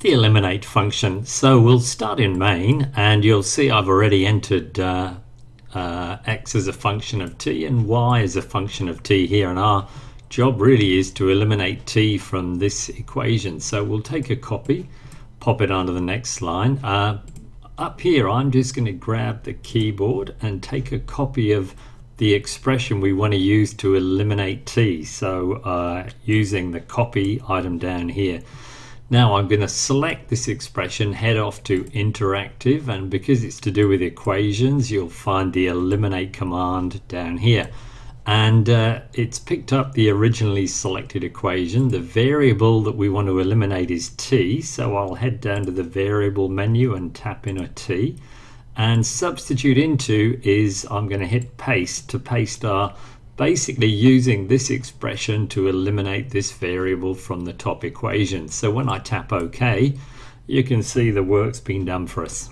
the eliminate function. So we'll start in main and you'll see I've already entered uh, uh, x as a function of t and y as a function of t here and our job really is to eliminate t from this equation. So we'll take a copy, pop it onto the next line. Uh, up here I'm just going to grab the keyboard and take a copy of the expression we want to use to eliminate t. So uh, using the copy item down here. Now I'm going to select this expression, head off to interactive, and because it's to do with equations, you'll find the eliminate command down here. And uh, it's picked up the originally selected equation. The variable that we want to eliminate is t, so I'll head down to the variable menu and tap in a t. And substitute into is I'm going to hit paste to paste our basically using this expression to eliminate this variable from the top equation. So when I tap OK, you can see the work's been done for us.